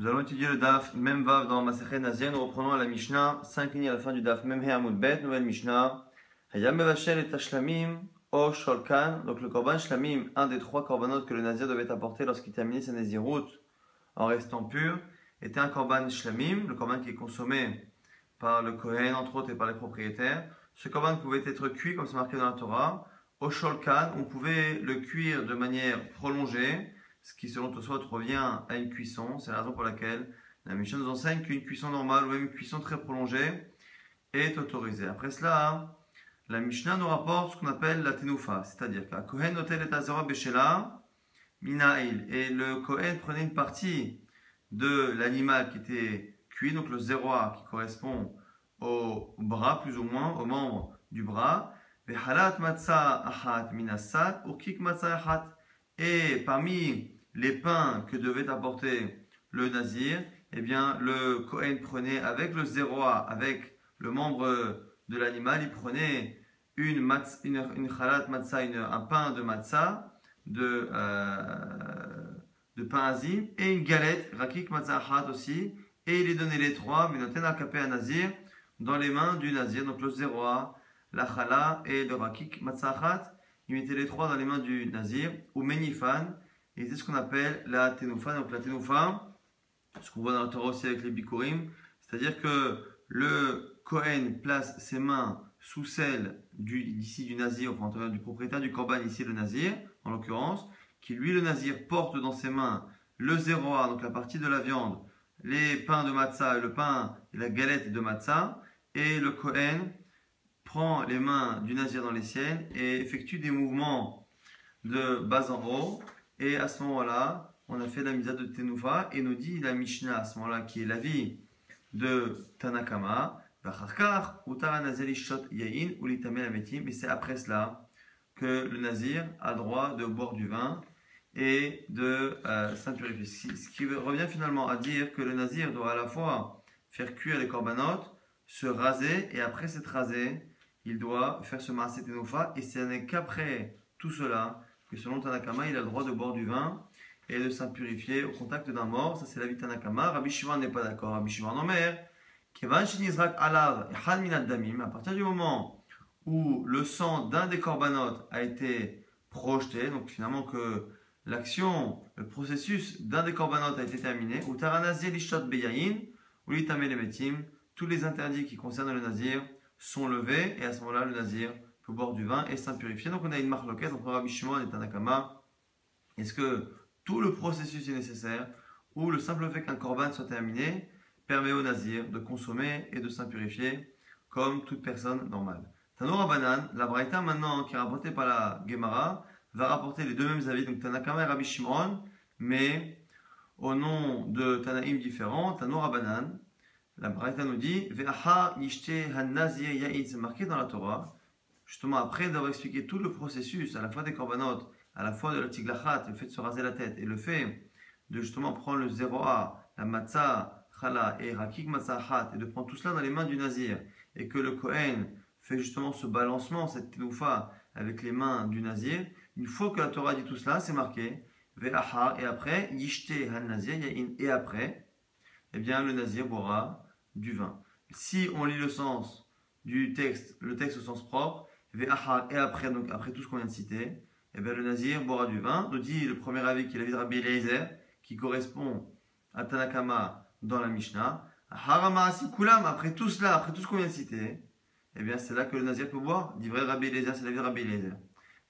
Nous allons étudier le DAF Mem Vav dans Masechet Nazir. Nous reprenons à la Mishnah, 5 lignes à la fin du DAF Mem He Amud Bet, nouvelle Mishnah. Hayam Mevashel et Tashlamim O Sholkan. Donc le Korban Shlamim, un des trois Korbanot que le Nazir devait apporter lorsqu'il terminait sa Naziroute en restant pur, était un Korban Shlamim, le Korban qui est consommé par le Kohen, entre autres, et par les propriétaires. Ce Korban pouvait être cuit, comme c'est marqué dans la Torah. Au Sholkan, on pouvait le cuire de manière prolongée ce qui selon Tosfot revient à une cuisson. C'est la raison pour laquelle la Mishnah nous enseigne qu'une cuisson normale ou même une cuisson très prolongée est autorisée. Après cela, la Mishnah nous rapporte ce qu'on appelle la tenoufa, c'est-à-dire qu'à Kohen Hotel et Azora Beshela, Minail, et le Kohen prenait une partie de l'animal qui était cuit, donc le zéroa qui correspond au bras plus ou moins, au membre du bras, Behalat Matzah Achat Minasat, Matzah Achat. Et parmi les pains que devait apporter le nazir, eh bien, le Kohen prenait avec le zéroa, avec le membre de l'animal, il prenait une, matz, une, une matzah, un pain de matzah, de, euh, de pain azim, et une galette, rakik matzah aussi, et il les donnait les trois, minoten akapé à nazir, dans les mains du nazir, donc le zéroa, la chala et le rakik matzah il mettait les trois dans les mains du nazir, ou menifan, et c'est ce qu'on appelle la tenoufa. Donc la tenoufa, ce qu'on voit dans la Torah aussi avec les bikurim, c'est-à-dire que le Kohen place ses mains sous celles d'ici du nazir, enfin du propriétaire du korban, ici le nazir, en l'occurrence, qui lui le nazir porte dans ses mains le zéroa, donc la partie de la viande, les pains de matzah, le pain et la galette de matzah, et le Kohen prend les mains du nazir dans les siennes et effectue des mouvements de bas en haut. Et à ce moment-là, on a fait la misa de Tenoufa et nous dit la Mishnah à ce moment-là, qui est l'avis de Tanakama, et c'est après cela que le nazir a droit de boire du vin et de euh, s'impurifier. Ce qui revient finalement à dire que le nazir doit à la fois faire cuire les corbanotes, se raser et après s'être rasé, il doit faire ce Maaseh Tenofa, et ce n'est qu'après tout cela que selon Tanakama, il a le droit de boire du vin et de s'impurifier au contact d'un mort. Ça, c'est la vie de Tanakama. Rabbi Shimon n'est pas d'accord. Rabbi Shimon en mer. Kevan Shinizrak Alav et Damim, à partir du moment où le sang d'un des corbanotes a été projeté, donc finalement que l'action, le processus d'un des corbanotes a été terminé, ou Taranazir Lishot Beyayin, ou Litame Lemetim, tous les interdits qui concernent le nazir sont levés et à ce moment-là, le nazir peut boire du vin et s'impurifier. Donc on a une marque loquette entre Rabbi Shimon et Tanakama. Est-ce que tout le processus est nécessaire ou le simple fait qu'un korban soit terminé permet au nazir de consommer et de s'impurifier comme toute personne normale? Tanoura Banan, la Braïta maintenant qui est rapportée par la Gemara, va rapporter les deux mêmes avis, donc Tanakama et Rabbi Shimon, mais au nom de Tanaïm différents, Tanoura Banan, la Braïta nous dit c'est marqué dans la Torah. Justement, après d'avoir expliqué tout le processus, à la fois des korbanot, à la fois de la tiglachat, le fait de se raser la tête, et le fait de justement prendre le 0A, la matzah, chala et rakik matzah et de prendre tout cela dans les mains du nazir, et que le Kohen fait justement ce balancement, cette tenoufa avec les mains du nazir, une fois que la Torah dit tout cela, c'est marqué, et après, han nazir, et après, eh bien le nazir boira du vin. Si on lit le sens du texte, le texte au sens propre, et après, donc après tout ce qu'on vient de citer, eh bien, le nazir boira du vin. Nous dit le premier avis qui est l'avis de Rabbi Eliezer, qui correspond à Tanakama dans la Mishnah. Harama après tout cela, après tout ce qu'on vient de citer, eh bien, c'est là que le nazir peut boire. Dit vrai Rabbi Eliezer, c'est l'avis de Rabbi Eliezer.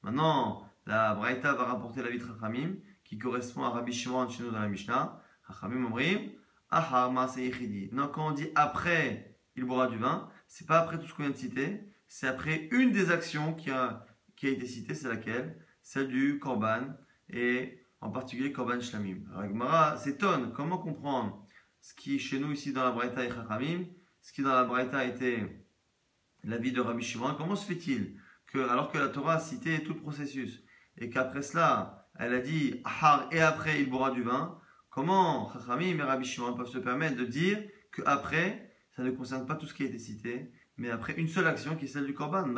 Maintenant, la Braïta va rapporter l'avis de Chachamim, qui correspond à Rabbi Shimon chez dans la Mishnah. Chachamim Omrim, non, quand on dit après, il boira du vin, c'est pas après tout ce qu'on vient de citer, c'est après une des actions qui a, qui a été citée, c'est laquelle? Celle du Korban, et en particulier Korban Shlamim. Alors, s'étonne, comment comprendre ce qui chez nous ici dans la Braïta et Chachamim, ce qui dans la Braïta était l'avis de Rabbi Shimon, comment se fait-il que, alors que la Torah a cité tout le processus, et qu'après cela, elle a dit, et après il boira du vin, Comment Chachamim et Rabbi Shimon peuvent se permettre de dire qu'après, ça ne concerne pas tout ce qui a été cité, mais après une seule action qui est celle du Korban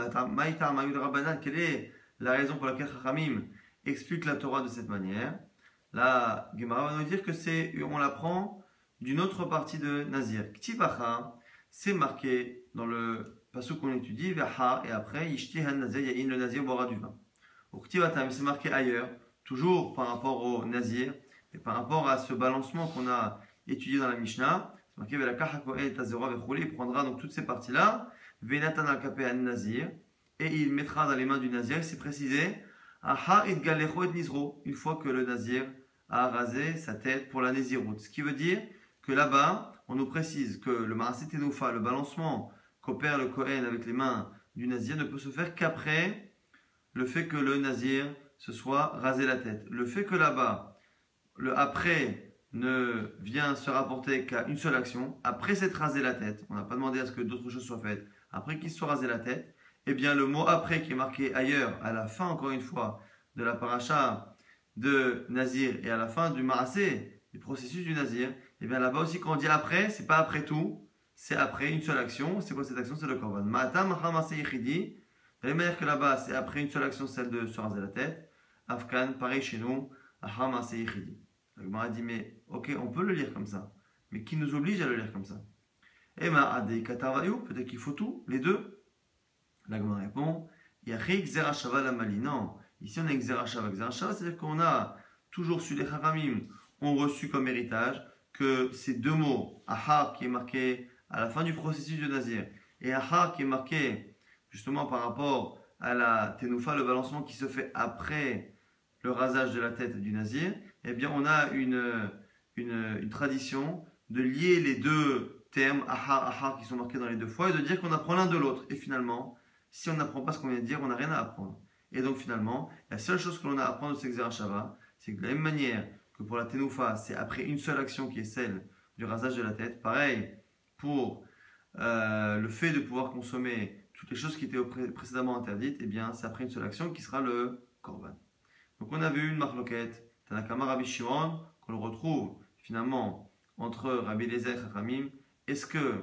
Quelle est la raison pour laquelle Chachamim explique la Torah de cette manière? La Gemara va nous dire que c'est, on l'apprend d'une autre partie de Nazir. Ktibacha, c'est marqué dans le passage qu'on étudie, et après, Yishti Han Nazir, Yahin, le Nazir boira du vin. Au Ktibatam, c'est marqué ailleurs, toujours par rapport au Nazir, et par rapport à ce balancement qu'on a étudié dans la Mishnah. C'est marqué il prendra donc toutes ces parties-là, Venatan al Nazir, et il mettra dans les mains du Nazir, c'est précisé, Aha et et Nizro, une fois que le Nazir a rasé sa tête pour la Néziroute. Ce qui veut dire que là-bas, on nous précise que le Tenoufa, le balancement qu'opère le Kohen avec les mains du Nazir, ne peut se faire qu'après le fait que le Nazir se soit rasé la tête. Le fait que là-bas, le après ne vient se rapporter qu'à une seule action, après s'être rasé la tête, on n'a pas demandé à ce que d'autres choses soient faites, après qu'il se soit rasé la tête, eh bien le mot après qui est marqué ailleurs, à la fin encore une fois de la paracha de Nazir et à la fin du Marasé, du processus du Nazir, eh bien là-bas aussi, quand on dit après, c'est pas après tout, c'est après une seule action. C'est quoi cette action? C'est le korban. Ma'atam De la même manière que là-bas, c'est après une seule action, celle de se raser la tête. Afkan, pareil chez nous, yichidi. a dit, mais ok, on peut le lire comme ça. Mais qui nous oblige à le lire comme ça? Eh ma ben, katavayu, peut-être qu'il faut tout, les deux. La répond, yachik zerashava la mali. Non, ici on a xerashava. Xerashava, c'est-à-dire qu'on a toujours su les haramim, ont reçu comme héritage que ces deux mots, Ahar qui est marqué à la fin du processus de Nazir, et Ahar qui est marqué justement par rapport à la Tenoufa, le balancement qui se fait après le rasage de la tête du Nazir, eh bien on a une, une, tradition de lier les deux termes Ahar, Ahar qui sont marqués dans les deux fois et de dire qu'on apprend l'un de l'autre. Et finalement, si on n'apprend pas ce qu'on vient de dire, on n'a rien à apprendre. Et donc finalement, la seule chose que l'on a à apprendre de Sexerashava, c'est que de la même manière que pour la Tenoufa, c'est après une seule action qui est celle du rasage de la tête. Pareil pour euh, le fait de pouvoir consommer toutes les choses qui étaient précédemment interdites, eh bien c'est après une seule action qui sera le korban. Donc on a vu une marloquette, Tanakama Rabbi Shimon, qu'on retrouve finalement entre Rabbi Lezer et Ramim. Est-ce que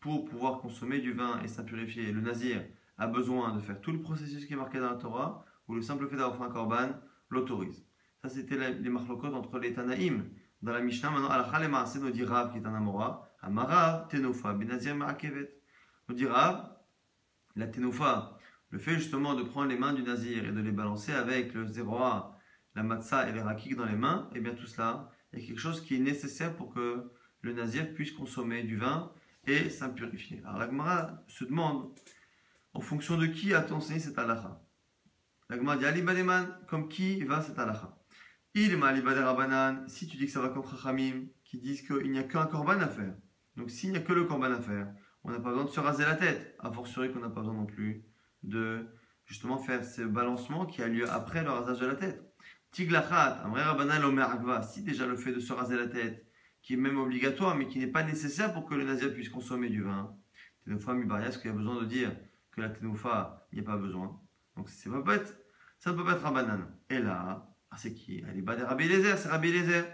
pour pouvoir consommer du vin et s'impurifier, le nazir a besoin de faire tout le processus qui est marqué dans la Torah, ou le simple fait d'avoir fait un korban l'autorise? Ça, c'était les marlokot entre les Tanaïm. Dans la Mishnah, maintenant, Alakha le Maaseh nous dit Rav qui est un Amora, Amara, Tenofa, Benazir Ma'akevet. Nous dit Rav, la Tenofa, le fait justement de prendre les mains du Nazir et de les balancer avec le zéroa, la matzah et les rakik dans les mains, et eh bien tout cela est quelque chose qui est nécessaire pour que le Nazir puisse consommer du vin et s'impurifier. Alors la Gemara se demande en fonction de qui a-t-on enseigné cette halakha La Gemara dit Ali Bademan, comme qui va cette halakha si tu dis que ça va comme Chachamim, qui disent qu'il n'y a qu'un korban à faire. Donc s'il n'y a que le korban à faire, on n'a pas besoin de se raser la tête. A fortiori qu'on n'a pas besoin non plus de justement faire ce balancement qui a lieu après le rasage de la tête. Tiglachat, un vrai rabbanan l'omer si déjà le fait de se raser la tête, qui est même obligatoire, mais qui n'est pas nécessaire pour que le nazir puisse consommer du vin. Tenoufa ce qu'il y a besoin de dire que la tenoufa, il n'y a pas besoin. Donc c'est pas bête, ça ne peut pas être un Et là, ah, c'est qui? Elle est Rabbi Lézer, c'est Rabbi Lézer.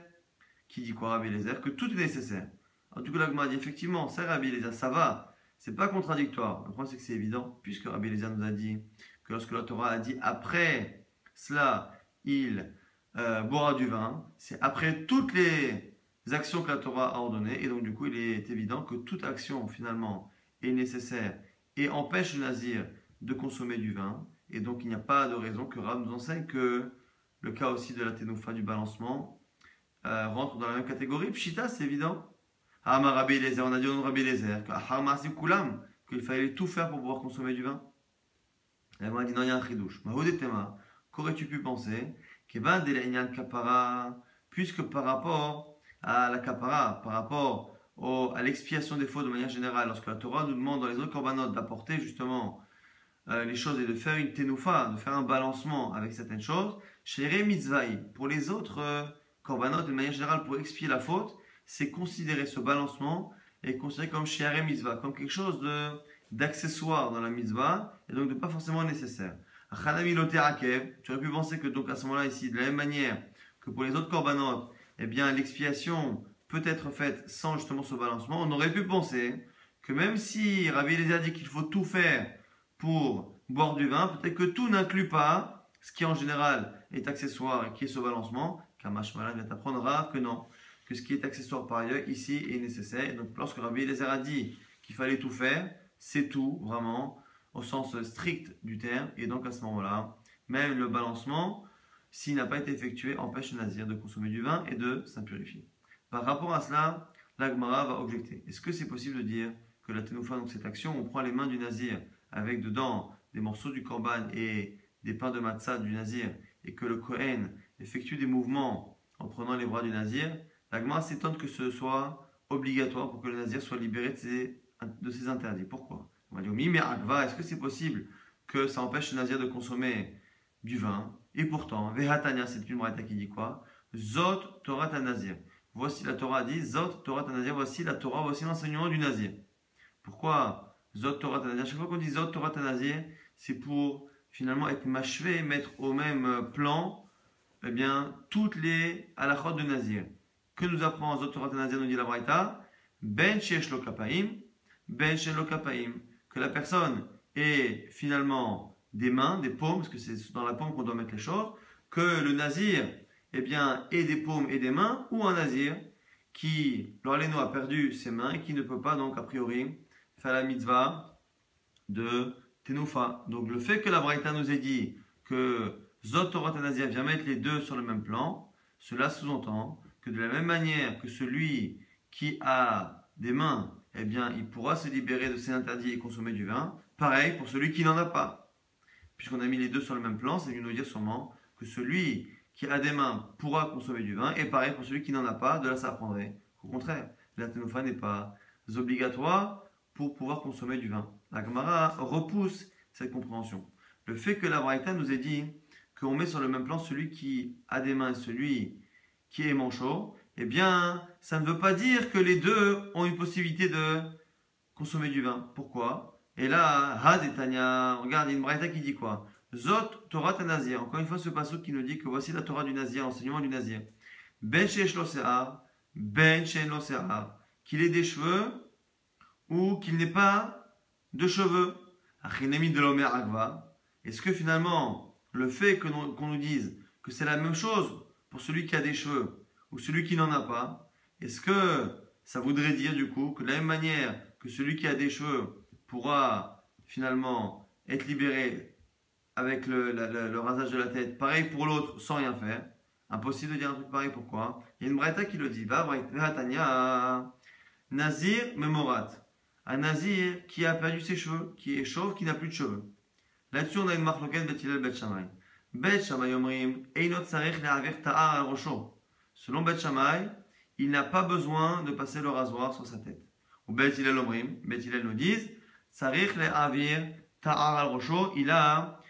Qui dit quoi Rabbi Lézer Que tout est nécessaire. En tout cas, l'agma dit effectivement, c'est Rabbi Lézer, ça va. C'est pas contradictoire. Le problème, c'est que c'est évident, puisque Rabbi Lézer nous a dit que lorsque la Torah a dit après cela, il euh, boira du vin, c'est après toutes les actions que la Torah a ordonnées. Et donc, du coup, il est évident que toute action, finalement, est nécessaire et empêche le nazir de consommer du vin. Et donc, il n'y a pas de raison que Rab nous enseigne que le cas aussi de la ténoufa du balancement, euh, rentre dans la même catégorie. Pshita, c'est évident. Hama Rabbi Lezer, on a dit au Rabbi Lezer, qu'il fallait tout faire pour pouvoir consommer du vin. Et moi, dit non, il y a un chidouche. Mahudetema, qu'aurais-tu pu penser Keban de kapara, puisque par rapport à la kapara, par rapport à l'expiation des fautes de manière générale, lorsque la Torah nous demande dans les autres corbanotes d'apporter justement euh, les choses et de faire une tenoufa, de faire un balancement avec certaines choses, chez mitzvah, pour les autres euh, korbanot, de manière générale, pour expier la faute, c'est considérer ce balancement et considérer comme chez mitzvah, comme quelque chose de d'accessoire dans la mitzvah et donc de pas forcément nécessaire. Tu aurais pu penser que donc à ce moment-là ici, de la même manière que pour les autres korbanot, eh bien l'expiation peut être faite sans justement ce balancement. On aurait pu penser que même si Rabbi Eliezer dit qu'il faut tout faire pour boire du vin, peut-être que tout n'inclut pas ce qui en général est accessoire et qui est ce balancement. Kamash Malan vient t'apprendre que non, que ce qui est accessoire par ailleurs ici est nécessaire. Donc lorsque Rabbi Eliezer a dit qu'il fallait tout faire, c'est tout vraiment au sens strict du terme. Et donc à ce moment-là, même le balancement, s'il n'a pas été effectué, empêche le nazir de consommer du vin et de s'impurifier. Par rapport à cela, l'Agmara va objecter. Est-ce que c'est possible de dire que la tenoufa, donc cette action, on prend les mains du nazir avec dedans des morceaux du korban et des pains de matzah du nazir et que le Kohen effectue des mouvements en prenant les bras du nazir, l'Agmara s'étonne que ce soit obligatoire pour que le nazir soit libéré de ses, interdits. Pourquoi? On va dire, mais Agva, est-ce que c'est possible que ça empêche le nazir de consommer du vin? Et pourtant, Vehatania, c'est une braïta qui dit quoi? Zot Torah Nazir. Voici la Torah dit Zot Torah Nazir, voici la Torah, voici l'enseignement du nazir. Pourquoi Zot Torah Tanazir Chaque fois qu'on dit Zot Torah Tanazir, c'est pour finalement être machevé, mettre au même plan eh bien, toutes les halachot de Nazir. Que nous apprend Zot Torah Tanazir, nous dit la Braïta Ben Shesh Lo Kapaim, Ben Shesh Lo Kapaim. Que la personne ait finalement des mains, des paumes, parce que c'est dans la paume qu'on doit mettre les choses. Que le Nazir eh bien, ait des paumes et des mains, ou un Nazir qui, l'Orléno a perdu ses mains et qui ne peut pas donc a priori faire la mitzvah de Tenoufa. Donc le fait que la Braïta nous ait dit que Zot Torah Tanazia vient mettre les deux sur le même plan, cela sous-entend que de la même manière que celui qui a des mains, eh bien, il pourra se libérer de ses interdits et consommer du vin. Pareil pour celui qui n'en a pas. Puisqu'on a mis les deux sur le même plan, c'est nous dire sûrement que celui qui a des mains pourra consommer du vin, et pareil pour celui qui n'en a pas, de là ça apprendrait. Au contraire, la n'est pas obligatoire pour pouvoir consommer du vin. La Gemara repousse cette compréhension. Le fait que la Braïta nous ait dit qu'on met sur le même plan celui qui a des mains et celui qui est manchot, eh bien, ça ne veut pas dire que les deux ont une possibilité de consommer du vin. Pourquoi? Et là, regarde, il y a une Braïta qui dit quoi? Zot Torah Tanazir. Encore une fois, ce passage qui nous dit que voici la Torah du Nazir, l'enseignement du Nazir. Ben Sheesh Ben Qu'il ait des cheveux ou qu'il n'ait pas de cheveux. de l'Omer Agva. Est-ce que finalement, le fait qu'on nous dise que c'est la même chose pour celui qui a des cheveux ou celui qui n'en a pas, est-ce que ça voudrait dire du coup que de la même manière que celui qui a des cheveux pourra finalement être libéré avec le, rasage de la tête, pareil pour l'autre sans rien faire? Impossible de dire un truc pareil, pourquoi? Il y a une braïta qui le dit. Va, Nazir memorat un nazir qui a perdu ses cheveux, qui est chauve, qui n'a plus de cheveux. Là-dessus, on a une marque Bet Hillel Bet Shammai. Bet Shammai. Selon Bet Shammai, il n'a pas besoin de passer le rasoir sur sa tête. Ou Bet Hillel omrim, Bet Hillel nous disent, il a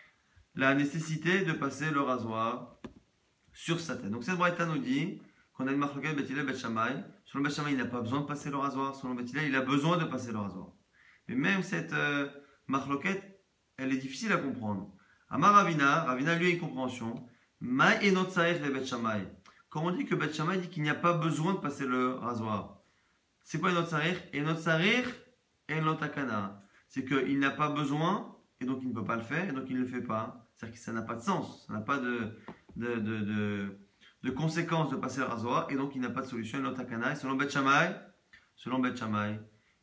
la nécessité de passer le rasoir sur sa tête. Donc cette braïta nous dit qu'on a une marque Bet Hillel Bet Shammai, Selon Bachama, il n'a pas besoin de passer le rasoir. Selon Bethilel, il a besoin de passer le rasoir. Mais même cette euh, elle est difficile à comprendre. Amar Ravina, Ravina lui a une compréhension. Ma et le Bet Quand on dit que Bet dit qu'il n'y a pas besoin de passer le rasoir, c'est quoi notre sarir Et notre. C'est qu'il n'a pas besoin et donc il ne peut pas le faire et donc il ne le fait pas. C'est-à-dire que ça n'a pas de sens, ça n'a pas de, de, de de conséquences de passer le rasoir et donc il n'a pas de solution. Et selon Bet selon Bet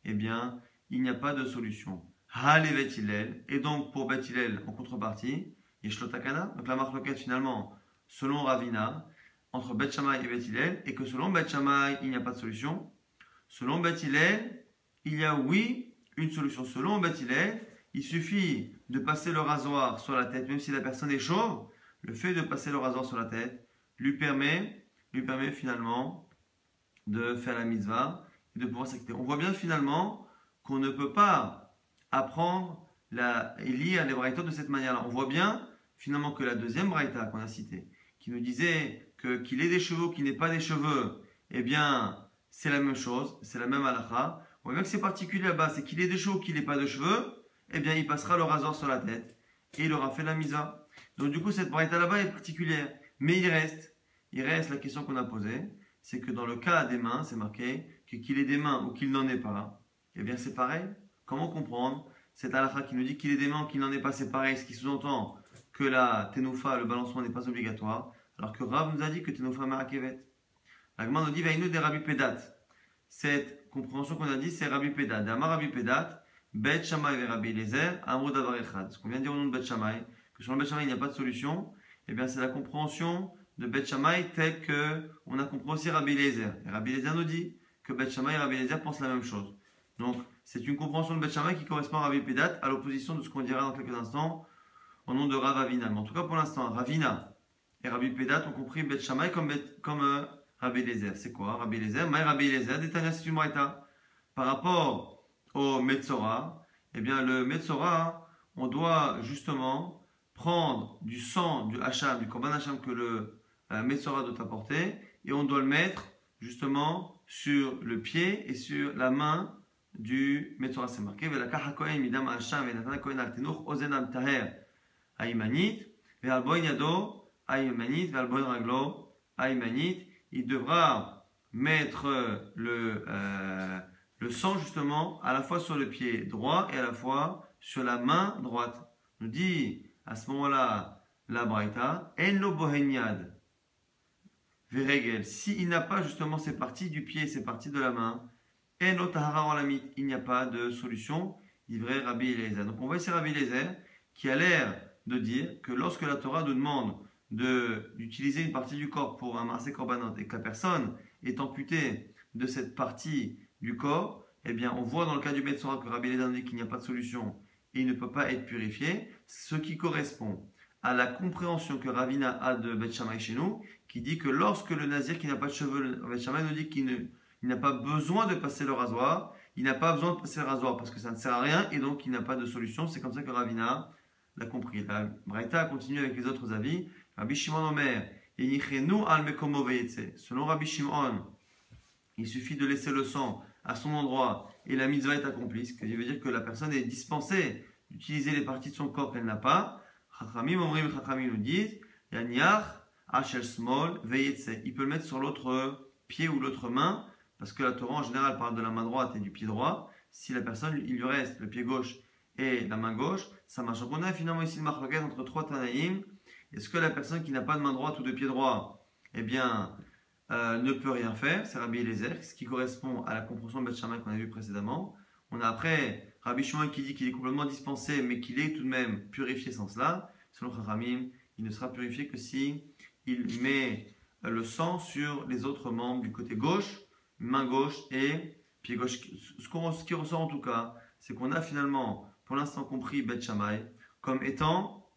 eh bien, il n'y a pas de solution. Bet et donc pour Bet en contrepartie, Yeshlotakana, donc la marque finalement, selon Ravina, entre Bet et Bet et que selon Bet il n'y a pas de solution. Selon Bet il y a oui une solution. Selon Bet il suffit de passer le rasoir sur la tête, même si la personne est chauve, le fait de passer le rasoir sur la tête, lui permet, lui permet finalement de faire la mitzvah et de pouvoir s'acquitter. On voit bien finalement qu'on ne peut pas apprendre la, et lire les braïtas de cette manière-là. On voit bien finalement que la deuxième braïta qu'on a citée, qui nous disait que qu'il ait des cheveux, qu'il n'ait pas des cheveux, eh bien, c'est la même chose, c'est la même halakha. On voit bien que c'est particulier là-bas, c'est qu'il ait des cheveux, qu'il n'ait pas de cheveux, eh bien, il passera le rasoir sur la tête et il aura fait la misa. Donc, du coup, cette braïta là-bas est particulière. Mais il reste, il reste la question qu'on a posée, c'est que dans le cas des mains, c'est marqué que qu'il ait des mains ou qu'il n'en ait pas, eh bien c'est pareil. Comment comprendre cette halakha qui nous dit qu'il mains ou qu'il n'en ait pas, pareil, ce qui sous-entend que la tenoufa, le balancement n'est pas obligatoire, alors que Rav nous a dit que tenoufa marakevet. L'agma nous dit Vainu des Rabbi Pedat. Cette compréhension qu'on a dit, c'est Rabbi Pedat. Dama Rabbi Pedat, Bet Shammai et Rabbi Eliezer, Amrou Davar. Ce qu'on vient de dire au nom de Bet Shammai, que sur le Bet Shammai il n'y a pas de solution, eh bien c'est la compréhension de Bet Shammai telle que on a compris aussi Rabbi Eliezer. Et Rabbi Eliezer nous dit que Bet Shammai et Rabbi Eliezer pensent la même chose. Donc c'est une compréhension de Bet Shammai qui correspond à Rabbi Pedat, à l'opposition de ce qu'on dira dans quelques instants au nom de Ravina. Mais en tout cas pour l'instant, Ravina et Rabbi Pedat ont compris Bet Shammai comme, comme euh, Rabbi Eliezer. C'est quoi Rabbi Eliezer? Maï Rabbi Eliezer, Détania une Par rapport au Metzora, eh bien le Metzora, on doit justement prendre du sang du Hacham, du Korban Hacham que le euh, Metzora doit apporter, et on doit le mettre justement sur le pied et sur la main du Metzora. C'est marqué, Velakach HaKohen midam Hacham, Venatan HaKohen al Tenuch, Ozen Taher, Aïmanit, Ve'alboin Yado, Aïmanit, Ve'alboin Raglo, Aïmanit, il devra mettre le, euh, le sang justement à la fois sur le pied droit et à la fois sur la main droite. Nous dit à ce moment-là la Braïta, Enlo Bohenyad, Veregel, s'il n'a pas justement ces parties du pied ces parties de la main, Enlo Tahara il n'y a pas de solution, vrai Rabbi Eliezer. Donc on voit ici Rabbi Eliezer qui a l'air de dire que lorsque la Torah nous demande d'utiliser une partie du corps pour un massé korbanot et que la personne est amputée de cette partie du corps, eh bien, on voit dans le cas du Metzora que Rabbi Lézard dit qu'il n'y a pas de solution et il ne peut pas être purifié, ce qui correspond à la compréhension que Ravina a de Beth chez nous, qui dit que lorsque le nazir qui n'a pas de cheveux, Beth nous dit qu'il n'a pas besoin de passer le rasoir, il n'a pas besoin de passer le rasoir parce que ça ne sert à rien et donc il n'a pas de solution. C'est comme ça que Ravina l'a compris. La Braïta continue avec les autres avis. Rabbi Shimon Omer, Selon Rabbi il suffit de laisser le sang à son endroit et la mitzvah est accomplie. Ce qui veut dire que la personne est dispensée d'utiliser les parties de son corps qu'elle n'a pas. Chachamim, Omrim Chachamim nous disent Hachel Small, Il peut le mettre sur l'autre pied ou l'autre main, parce que la Torah en général parle de la main droite et du pied droit. Si la personne, il lui reste le pied gauche et la main gauche, ça marche. Donc on a finalement ici le marloquette entre trois Tanaïm est-ce que la personne qui n'a pas de main droite ou de pied droit, eh bien, euh, ne peut rien faire? C'est Rabbi Eliezer, ce qui correspond à la compréhension de Beth qu'on a vu précédemment. On a après Rabbi Shimon qui dit qu'il est complètement dispensé, mais qu'il est tout de même purifié sans cela. Selon Chachamim, il ne sera purifié que si il met le sang sur les autres membres du côté gauche, main gauche et pied gauche. Ce, qui ressort en tout cas, c'est qu'on a finalement, pour l'instant, compris Beth comme étant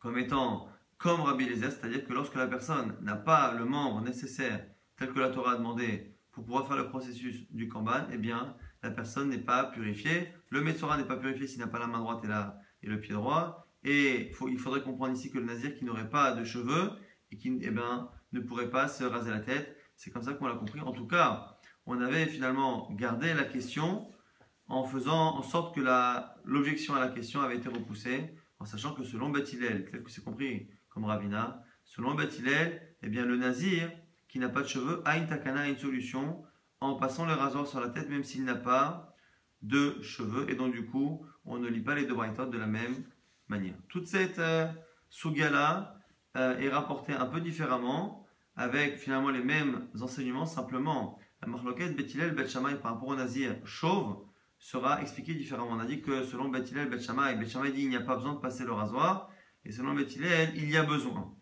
comme étant comme Rabbi Eliezer, c'est-à-dire que lorsque la personne n'a pas le membre nécessaire tel que la Torah a demandé pour pouvoir faire le processus du kamban, eh bien, la personne n'est pas purifiée. Le Metzora n'est pas purifié s'il n'a pas la main droite et, la, et le pied droit. Et il faudrait comprendre ici que le nazir qui n'aurait pas de cheveux et qui eh ben, ne pourrait pas se raser la tête, c'est comme ça qu'on l'a compris. En tout cas, on avait finalement gardé la question en faisant en sorte que l'objection à la question avait été repoussée en sachant que selon Bathilel, tel que c'est compris comme Ravina, selon Bathilel, eh bien le nazir qui n'a pas de cheveux a une takana, une solution en passant le rasoir sur la tête même s'il n'a pas de cheveux et donc du coup on ne lit pas les deux braïtot de la même manière. Toute cette euh, là euh, est rapportée un peu différemment avec finalement les mêmes enseignements simplement la marloquette Bethilel Bet par rapport au nazir chauve sera expliqué différemment. On a dit que selon Beth Hillel, Beth Shammai, dit il n'y a pas besoin de passer le rasoir, et selon Beth Hillel, il y a besoin.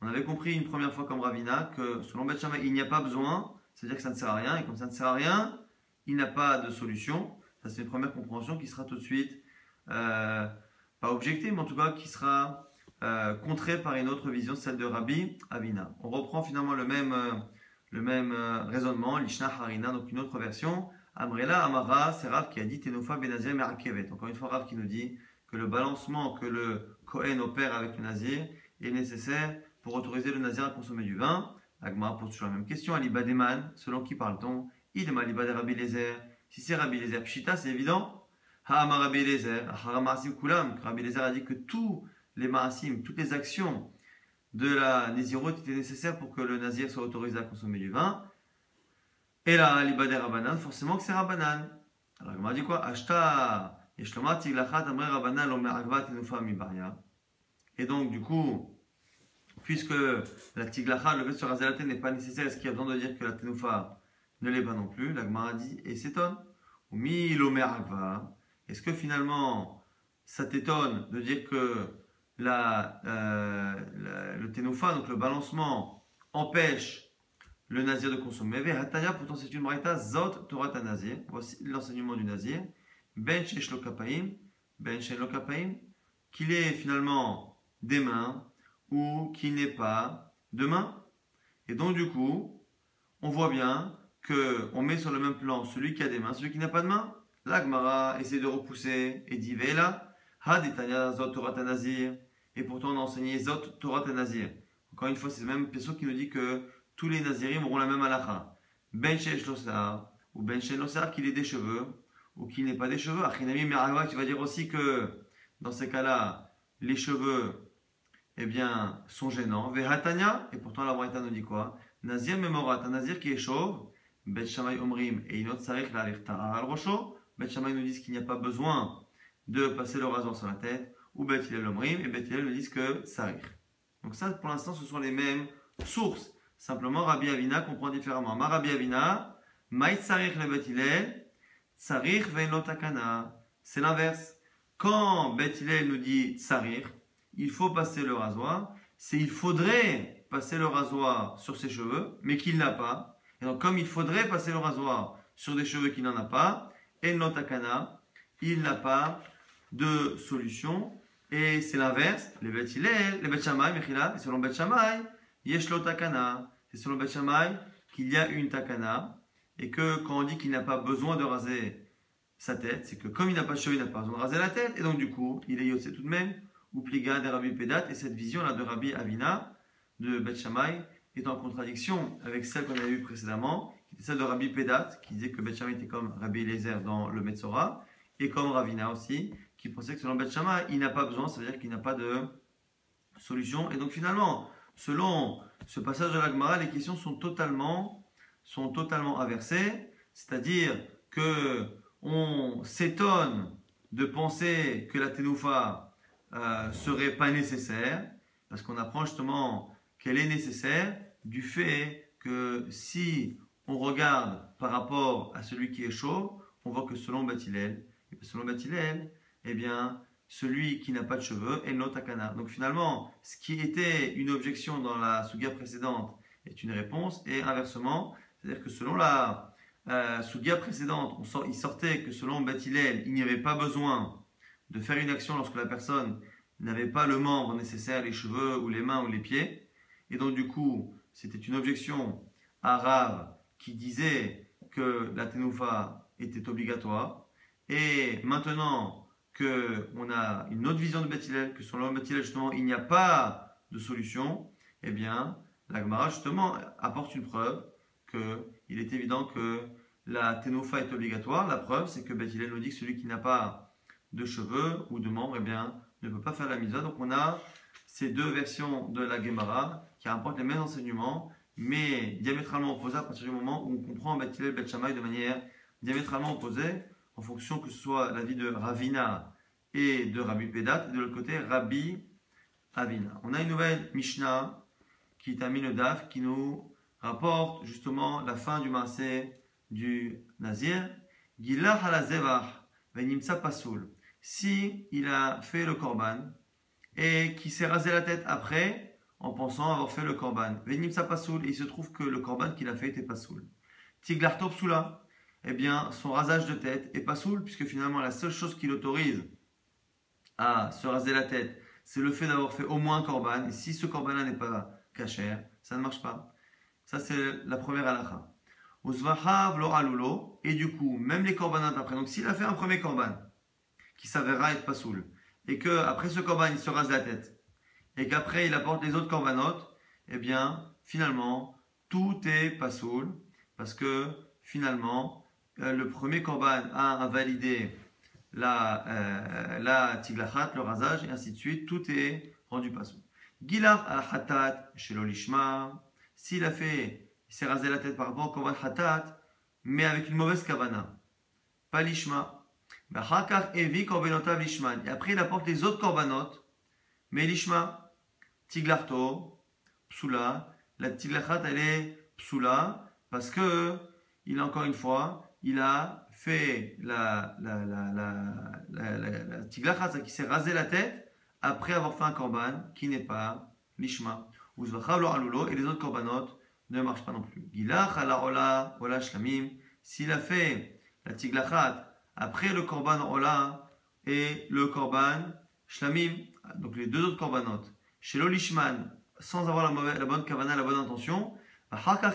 On avait compris une première fois comme Ravina que selon Shammai, il n'y a pas besoin, c'est-à-dire que ça ne sert à rien, et comme ça ne sert à rien, il n'a pas de solution. Ça, c'est une première compréhension qui sera tout de suite, euh, pas objectée, mais en tout cas qui sera euh, contrée par une autre vision, celle de Rabbi Avina. On reprend finalement le même, euh, le même euh, raisonnement, l'Ishna Harina, donc une autre version. Amrela Amara, c'est Rav qui a dit Benazir Merakevet. Encore une fois, Rav qui nous dit que le balancement que le Kohen opère avec le Nazir est nécessaire pour autoriser le Nazir à consommer du vin. Agmar pose toujours la même question. Ali Bademan, selon qui parle-t-on? Idem Ali Rabbi Lezer. Si c'est Rabbi Lezer Pshita, c'est évident. Rabbi Lezer. Rabbi a dit que tous les Maasim, toutes les actions de la Nézirut étaient nécessaires pour que le Nazir soit autorisé à consommer du vin. Et là, l'ibadé rabanan, forcément que c'est rabanan. Alors, il m'a dit quoi? Ashta, rabanan. Et donc, du coup, puisque la tiglacha, le fait de se la tête n'est pas nécessaire, est-ce qu'il y a besoin de dire que la tenoufa ne l'est pas non plus? La Gemara dit et s'étonne. Ou mi Est-ce que finalement ça t'étonne de dire que euh, le tenoufa, donc le balancement, empêche le nazir de consommer. Hataya, pourtant c'est une zot Torah nazir. Voici l'enseignement du nazir. Ben ben qu'il est finalement des mains ou qu'il n'est pas de mains. Et donc du coup, on voit bien que on met sur le même plan celui qui a des mains, celui qui n'a pas de mains. L'Agmara essaie de repousser et dit Vela, Haditanya Zot Torah Nazir. Et pourtant on a enseigné Zot Torah Nazir. Encore une fois, c'est le même perso qui nous dit que tous les Nazirim auront la même halakha. Ben Shesh ou Ben Shesh qu'il ait des cheveux, ou qu'il n'ait pas des cheveux. Achinami Meragva, tu vas dire aussi que dans ces cas-là, les cheveux eh bien, sont gênants. Vehatanya, et pourtant la Braïta nous dit quoi? Nazir Memorat, un Nazir qui est chauve, Bet Shamay Omrim, et une autre Sarich la al Rosho. Bet Shamay nous dit qu'il n'y a pas besoin de passer le rasoir sur la tête, ou Bet Hillel Omrim, et Bet Hillel nous dit que Sarich. Donc ça, pour l'instant, ce sont les mêmes sources. Simplement, Rabbi Avina comprend différemment. Ma Rabbi Avina, Maït Sarich le Bet Hillel, Sarich Takana. C'est l'inverse. Quand Bet Hillel nous dit Sarich, il faut passer le rasoir, c'est il faudrait passer le rasoir sur ses cheveux, mais qu'il n'a pas. Et donc, comme il faudrait passer le rasoir sur des cheveux qu'il n'en a pas, et notakana, il n'a pas de solution. Et c'est l'inverse, les Bet les Bet Shammai, et selon Bet Shammai, yesh takana. C'est selon Bet qu'il y a une takana, et que quand on dit qu'il n'a pas besoin de raser sa tête, c'est que comme il n'a pas de cheveux, il n'a pas besoin de raser la tête, et donc du coup, il est yossé tout de même ou Pliga de Rabbi Pedat, et cette vision-là de Rabbi Avina, de Bet Shammai, est en contradiction avec celle qu'on avait vue précédemment, qui était celle de Rabbi Pedat, qui disait que Bet Shammai était comme Rabbi Eliezer dans le Metzora, et comme Ravina aussi, qui pensait que selon Bet Shammai, il n'a pas besoin, ça veut dire qu'il n'a pas de solution. Et donc finalement, selon ce passage de l'Agmara, les questions sont totalement, sont totalement inversées, c'est-à-dire que on s'étonne de penser que la Tenoufa euh, serait pas nécessaire, parce qu'on apprend justement qu'elle est nécessaire du fait que si on regarde par rapport à celui qui est chaud, on voit que selon Batilel, selon Batilel, eh bien, celui qui n'a pas de cheveux est notakana. Donc finalement, ce qui était une objection dans la suga précédente est une réponse, et inversement, c'est-à-dire que selon la euh, précédente, il sortait que selon Batilel, il n'y avait pas besoin de faire une action lorsque la personne n'avait pas le membre nécessaire, les cheveux ou les mains ou les pieds. Et donc du coup, c'était une objection arabe qui disait que la tenoufa était obligatoire. Et maintenant que on a une autre vision de Bethilel, que selon Bethilel justement il n'y a pas de solution, eh bien la Gemara justement apporte une preuve qu'il est évident que la tenoufa est obligatoire. La preuve c'est que Bethilel nous dit que celui qui n'a pas de cheveux ou de membres, eh bien, ne peut pas faire la mitzvah. Donc on a ces deux versions de la Gemara qui rapportent les mêmes enseignements, mais diamétralement opposés à partir du moment où on comprend Bet et Bet de manière diamétralement opposée, en fonction que ce soit l'avis de Ravina et de Rabbi Pedat, et de l'autre côté Rabbi Avina. On a une nouvelle Mishnah qui est à Daf qui nous rapporte justement la fin du massé du Nazir. Gilah halazevach venimsa pasoul si il a fait le korban et qui s'est rasé la tête après en pensant avoir fait le korban. Venim sa pasoul, et il se trouve que le korban qu'il a fait était pasoul. Tiglartop soula, eh bien son rasage de tête est pasoul puisque finalement la seule chose qui l'autorise à se raser la tête, c'est le fait d'avoir fait au moins un korban. Et si ce korban-là n'est pas cachère, ça ne marche pas. Ça c'est la première halakha. Et du coup, même les korbanats après. Donc s'il a fait un premier korban, qui s'avérera être pas saoul. Et que après ce corban, il se rase la tête. Et qu'après, il apporte les autres corbanotes. Eh bien, finalement, tout est pas saoul. Parce que finalement, le premier corban a invalidé la, euh, la tiglachat, le rasage, et ainsi de suite. Tout est rendu pas saoul. Gilar al-hatat chez. S'il a fait, il s'est rasé la tête par rapport au korban hatat, mais avec une mauvaise kavana. Pas l'ishma. Et après, il apporte les autres korbanot, mais l'ishma, tiglarto, psula. La tiglachat, elle est psula parce que, il a encore une fois, il a fait la, la, la, la, la, tiglachat, qui s'est rasé la tête après avoir fait un korban qui n'est pas lishma. Et les autres korbanot ne marchent pas non plus. S'il a fait la tiglachat après le korban ola et le korban shlamim, donc les deux autres korbanot, chez l'olishman, sans avoir la, la bonne kavana, la bonne intention,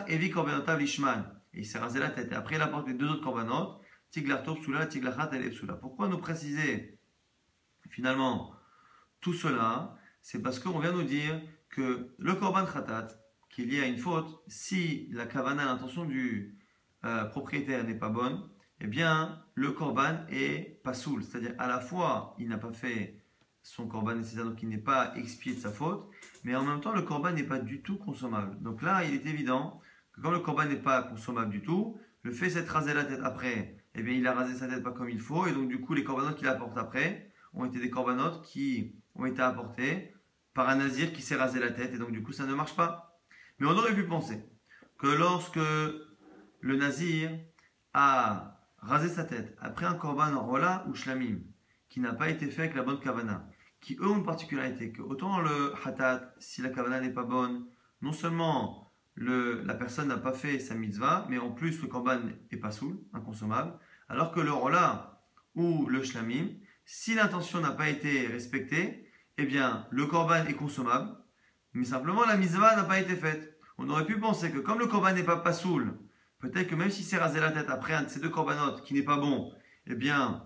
evi lishman, et il s'est rasé la tête. Et après, il apporte les deux autres korbanot, tiglarto psula, tiglachat, elle psula. Pourquoi nous préciser finalement tout cela? C'est parce qu'on vient nous dire que le korban khatat, qui est lié à une faute, si la kavana, l'intention du euh, propriétaire n'est pas bonne, eh bien, le korban est pas soul. C'est-à-dire, à la fois, il n'a pas fait son korban nécessaire, donc il n'est pas expié de sa faute, mais en même temps, le korban n'est pas du tout consommable. Donc là, il est évident que quand le korban n'est pas consommable du tout, le fait s'être rasé la tête après, eh bien, il a rasé sa tête pas comme il faut, et donc du coup, les corbanotes qu'il apporte après ont été des corbanotes qui ont été apportés par un nazir qui s'est rasé la tête, et donc du coup, ça ne marche pas. Mais on aurait pu penser que lorsque le nazir a rasé sa tête après un korban rola ou shlamim, qui n'a pas été fait avec la bonne kavana, qui eux ont une particularité, que autant le hatat, si la kavana n'est pas bonne, non seulement la personne n'a pas fait sa mitzvah, mais en plus le korban est pas soul, inconsommable, alors que le rola ou le shlamim, si l'intention n'a pas été respectée, eh bien le korban est consommable, mais simplement la mitzvah n'a pas été faite. On aurait pu penser que comme le korban n'est pas pasoul, peut-être que même s'il s'est rasé la tête après un de ces deux corbanotes qui n'est pas bon, eh bien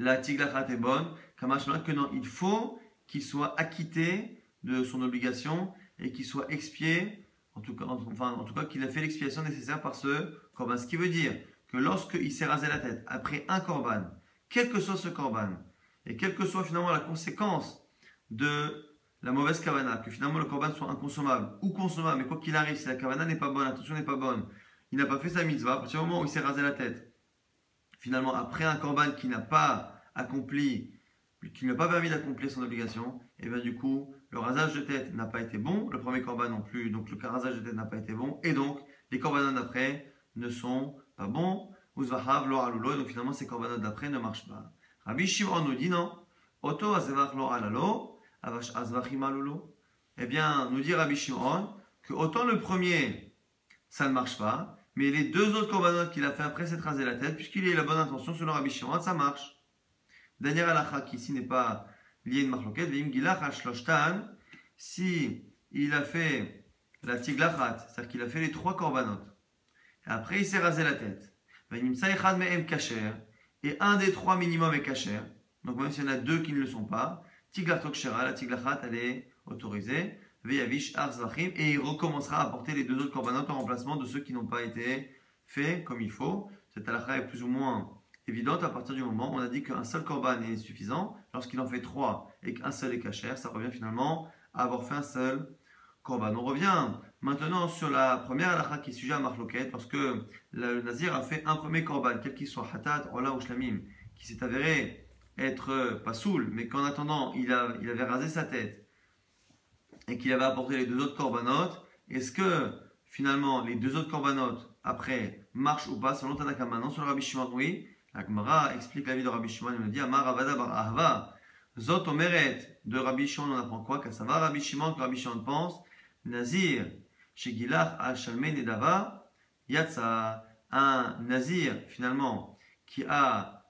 la tiglachat est bonne, que non, il faut qu'il soit acquitté de son obligation et qu'il soit expié, en tout cas, enfin, en cas qu'il a fait l'expiation nécessaire par ce korban. Ce qui veut dire que lorsqu'il s'est rasé la tête après un korban, quel que soit ce korban, et quelle que soit finalement la conséquence de la mauvaise kavana, que finalement le korban soit inconsommable ou consommable, mais quoi qu'il arrive, si la kavana n'est pas bonne, l'intention n'est pas bonne, il n'a pas fait sa mitzvah, à partir du moment où il s'est rasé la tête, finalement après un korban qui n'a pas accompli, qui ne lui a pas permis d'accomplir son obligation, et bien du coup, le rasage de tête n'a pas été bon, le premier korban non plus, donc le rasage de tête n'a pas été bon, et donc les korbanons d'après ne sont pas bons, Uzvahav lo alulo, donc finalement ces korbanot d'après ne marchent pas. Rabbi Shimon nous dit non, Oto lo avash azvachim alulo. Eh bien, nous dit Rabbi Shimon que autant le premier, ça ne marche pas, mais les deux autres corbanotes qu'il a fait après s'être rasé la tête, puisqu'il a eu la bonne intention selon Rabbi Shimon, ça marche. Dernier alacha qui ici n'est pas si il a fait la tiglachat, c'est-à-dire qu'il a fait les trois corbanotes, après il s'est rasé la tête, et un des trois minimum est kacher, donc même s'il y en a deux qui ne le sont pas, la tiglachat elle est autorisée, et il recommencera à porter les deux autres corbanotes en remplacement de ceux qui n'ont pas été faits comme il faut. Cette halakha est plus ou moins évidente à partir du moment où on a dit qu'un seul korban est suffisant. Lorsqu'il en fait trois et qu'un seul est cachère, ça revient finalement à avoir fait un seul korban. On revient maintenant sur la première halakha qui est sujet à marloquette, lorsque le nazir a fait un premier korban, quel qu'il soit, hatat, ola ou shlamim, qui s'est avéré être pas soul, mais qu'en attendant il, a, il avait rasé sa tête et qu'il avait apporté les deux autres corbanotes, est-ce que finalement les deux autres corbanotes après marchent ou pas? Selon Tanaka maintenant sur le Rabbi Shimon la Gemara explique la vie de Rabbi Shimon, il me dit Amar Avada Bar Zot Omeret de Rabbi Shimon, on apprend quoi? Qu'à savoir Rabbi Shimon, que Rabbi Shimon pense, Nazir, Shegilach Al Shalmei Nedava, Yatsa, un Nazir finalement qui a,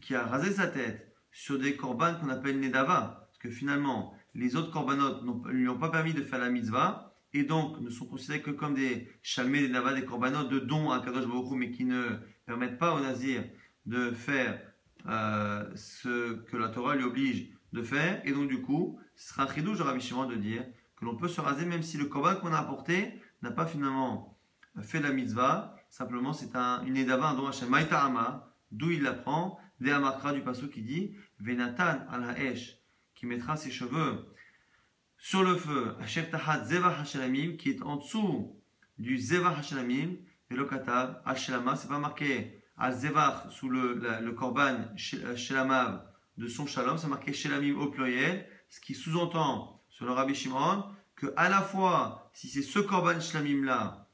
qui a rasé sa tête sur des corbanes qu'on appelle Nedava, parce que finalement les autres corbanotes ne lui ont pas permis de faire la mitzvah et donc ne sont considérés que comme des chalmés, des des corbanotes de dons à Kadosh Baruch mais qui ne permettent pas aux nazirs de faire euh, ce que la Torah lui oblige de faire. Et donc du coup, ce sera chidouche de Rabbi Shimon de dire que l'on peut se raser même si le korban qu'on a apporté n'a pas finalement fait la mitzvah. Simplement, c'est un, une edava, un don Hashem, Maïta'ama, d'où il l'apprend, des Amakra du passo qui dit Venatan al qui mettra ses cheveux sur le feu, Asher Tahat Zeva Hashalamim, qui est en dessous du Zeva Hashalamim, et le Katav, Hashalama, c'est pas marqué Al Zevach sous le, le Korban Shelamav de son Shalom, c'est marqué Shelamim au pluriel, ce qui sous-entend, le Rabbi Shimon, que à la fois, si c'est ce korban shlamim là,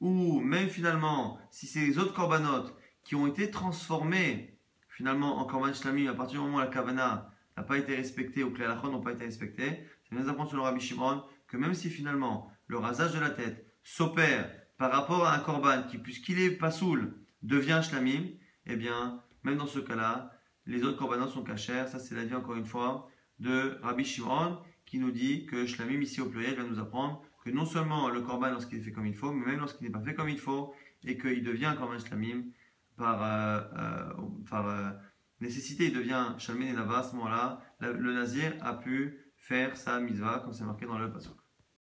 ou même finalement, si c'est les autres korbanot qui ont été transformés finalement en korban shlamim à partir du moment où la kavana n'a pas été respectée ou que les halachot n'ont pas été respectés, nous apprend sur le Rabbi Shimon que même si finalement le rasage de la tête s'opère par rapport à un korban qui, puisqu'il est pas saoul, devient shlamim, eh bien, même dans ce cas-là, les autres korbanot sont cachers. Ça, c'est la vie encore une fois de Rabbi Shimon qui nous dit que shlamim ici au pluriel va nous apprendre que non seulement le korban lorsqu'il est fait comme il faut, mais même lorsqu'il n'est pas fait comme il faut et qu'il devient un korban shlamim par, euh, euh, par euh, nécessité, il devient shlamim et là à ce moment-là, le nazir a pu faire sa mitzvah comme c'est marqué dans le pasuk.